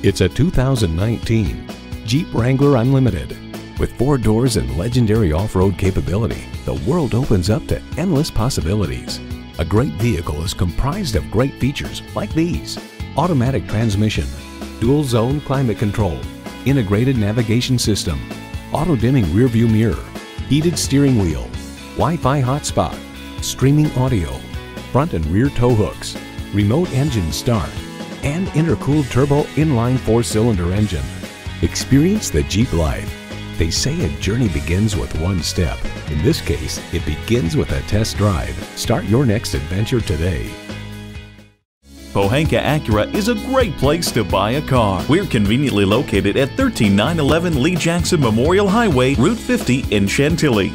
It's a 2019 Jeep Wrangler Unlimited. With four doors and legendary off-road capability, the world opens up to endless possibilities. A great vehicle is comprised of great features like these. Automatic transmission, dual zone climate control, integrated navigation system, auto dimming rearview mirror, heated steering wheel, Wi-Fi hotspot, streaming audio, front and rear tow hooks, remote engine start, and intercooled turbo inline four-cylinder engine. Experience the Jeep life. They say a journey begins with one step. In this case, it begins with a test drive. Start your next adventure today. Pohanka Acura is a great place to buy a car. We're conveniently located at 13911 Lee Jackson Memorial Highway, Route 50 in Chantilly.